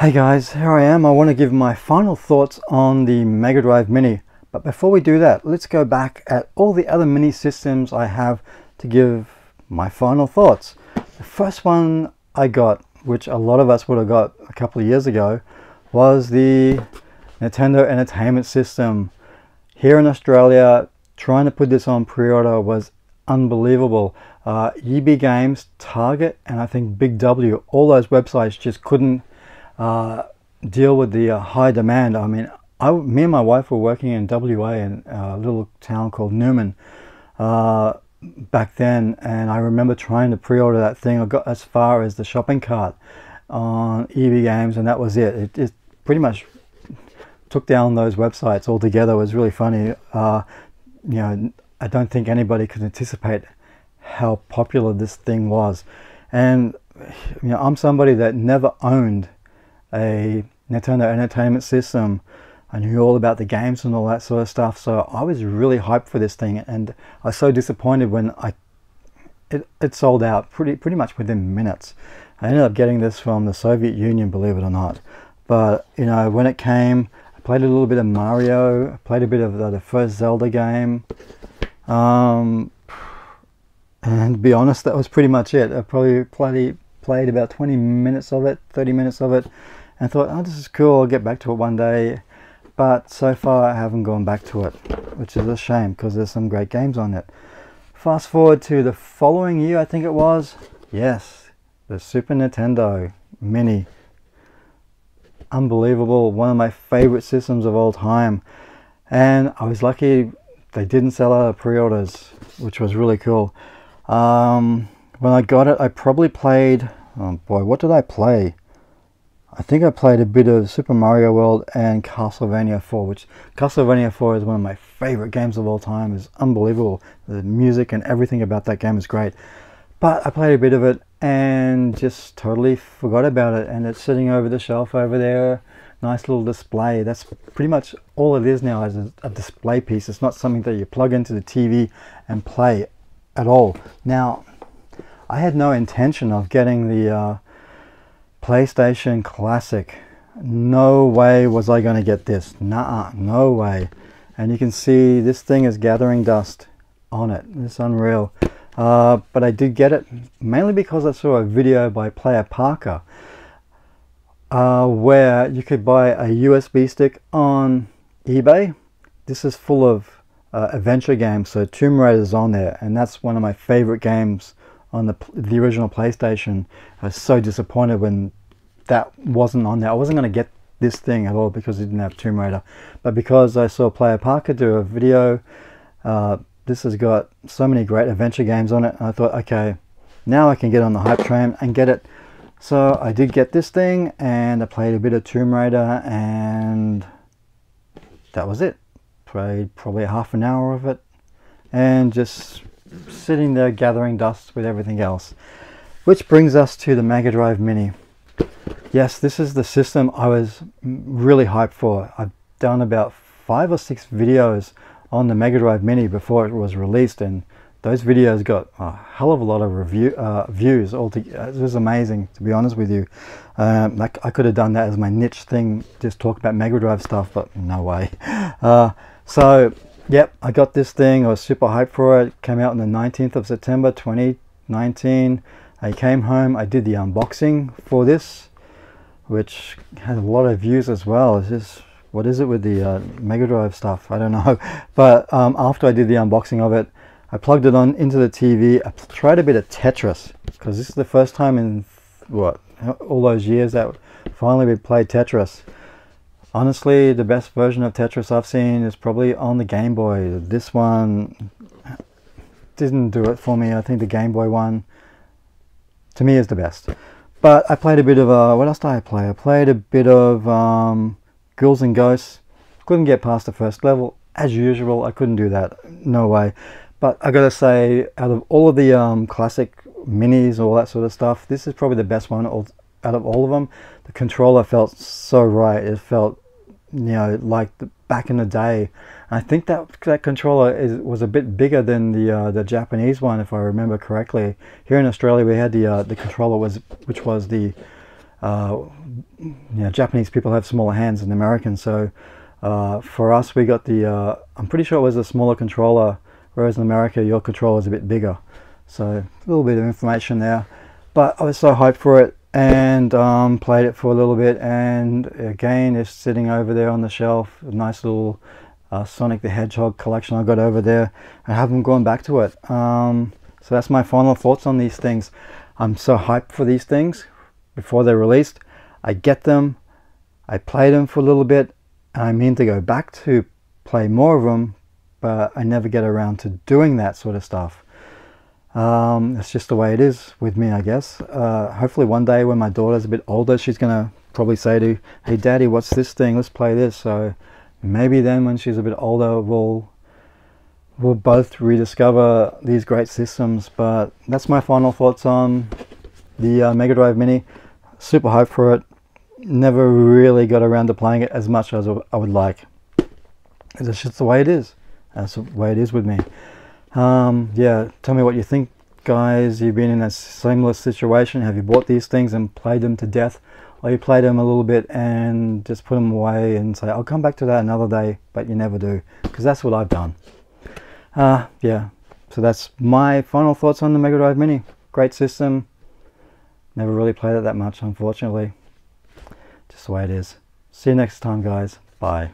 Hey guys, here I am. I want to give my final thoughts on the Mega Drive Mini. But before we do that, let's go back at all the other mini systems I have to give my final thoughts. The first one I got, which a lot of us would have got a couple of years ago, was the Nintendo Entertainment System. Here in Australia, trying to put this on pre-order was unbelievable. Uh, EB Games, Target, and I think Big W, all those websites just couldn't uh, deal with the uh, high demand. I mean, I, me and my wife were working in WA in a little town called Newman uh, back then, and I remember trying to pre-order that thing. I got as far as the shopping cart on EB Games, and that was it. It, it pretty much took down those websites altogether. It was really funny. Uh, you know, I don't think anybody could anticipate how popular this thing was, and you know, I'm somebody that never owned a Nintendo Entertainment System. I knew all about the games and all that sort of stuff, so I was really hyped for this thing, and I was so disappointed when I it, it sold out pretty pretty much within minutes. I ended up getting this from the Soviet Union, believe it or not. But you know, when it came, I played a little bit of Mario, I played a bit of the, the first Zelda game, um, and to be honest, that was pretty much it. I probably played played about 20 minutes of it, 30 minutes of it, and thought, oh, this is cool. I'll get back to it one day but so far I haven't gone back to it, which is a shame because there's some great games on it. Fast forward to the following year, I think it was, yes, the Super Nintendo Mini. Unbelievable, one of my favorite systems of all time. And I was lucky they didn't sell out of pre-orders, which was really cool. Um, when I got it, I probably played, oh boy, what did I play? I think I played a bit of Super Mario World and Castlevania 4, which Castlevania 4 is one of my favorite games of all time. It's unbelievable. The music and everything about that game is great. But I played a bit of it and just totally forgot about it. And it's sitting over the shelf over there. Nice little display. That's pretty much all it is now as a, a display piece. It's not something that you plug into the TV and play at all. Now, I had no intention of getting the uh, PlayStation Classic. No way was I going to get this. Nah, no way. And you can see this thing is gathering dust on it. It's unreal. Uh, but I did get it mainly because I saw a video by Player Parker uh, where you could buy a USB stick on eBay. This is full of uh, adventure games, so Tomb Raider is on there, and that's one of my favorite games on the the original PlayStation. I was so disappointed when that wasn't on there. I wasn't going to get this thing at all because it didn't have Tomb Raider, but because I saw Player Parker do a video, uh, this has got so many great adventure games on it. I thought, okay, now I can get on the hype train and get it. So I did get this thing, and I played a bit of Tomb Raider, and that was it. Played probably half an hour of it, and just sitting there gathering dust with everything else. Which brings us to the Mega Drive Mini. Yes, this is the system I was really hyped for. I've done about five or six videos on the Mega Drive Mini before it was released and those videos got a hell of a lot of review uh, views altogether. It was amazing to be honest with you. Um, like I could have done that as my niche thing, just talk about Mega Drive stuff, but no way. Uh, so Yep, I got this thing. I was super hyped for it. Came out on the 19th of September 2019. I came home. I did the unboxing for this, which had a lot of views as well. It's just what is it with the uh, Mega Drive stuff? I don't know. But um, after I did the unboxing of it, I plugged it on into the TV. I tried a bit of Tetris because this is the first time in what all those years that finally we played Tetris. Honestly, the best version of Tetris I've seen is probably on the Game Boy. This one didn't do it for me. I think the Game Boy one, to me, is the best. But I played a bit of, uh, what else did I play? I played a bit of um, Ghouls and Ghosts. Couldn't get past the first level. As usual, I couldn't do that. No way. But I gotta say, out of all of the um, classic minis, all that sort of stuff, this is probably the best one out of all of them, the controller felt so right. It felt, you know, like the, back in the day. I think that that controller is, was a bit bigger than the uh, the Japanese one, if I remember correctly. Here in Australia, we had the uh, the controller was which was the uh, you know, Japanese people have smaller hands than Americans, so uh, for us we got the, uh, I'm pretty sure it was a smaller controller, whereas in America your controller is a bit bigger. So a little bit of information there. But I was so hyped for it and um, played it for a little bit and again it's sitting over there on the shelf, a nice little uh, Sonic the Hedgehog collection I got over there. I haven't gone back to it. Um, so that's my final thoughts on these things. I'm so hyped for these things before they're released. I get them, I play them for a little bit, and I mean to go back to play more of them, but I never get around to doing that sort of stuff. Um, it's just the way it is with me, I guess. Uh, hopefully one day when my daughter's a bit older, she's going to probably say to, hey daddy, what's this thing? Let's play this. So maybe then when she's a bit older, we'll we'll both rediscover these great systems. But that's my final thoughts on the uh, Mega Drive Mini super hyped for it. Never really got around to playing it as much as I would like. It's just the way it is. That's the way it is with me. Um, yeah, tell me what you think, guys. You've been in a similar situation. Have you bought these things and played them to death? Or you played them a little bit and just put them away and say, I'll come back to that another day, but you never do. Because that's what I've done. Uh, yeah, so that's my final thoughts on the Mega Drive Mini. Great system, Never really played it that much, unfortunately. Just the way it is. See you next time, guys. Bye.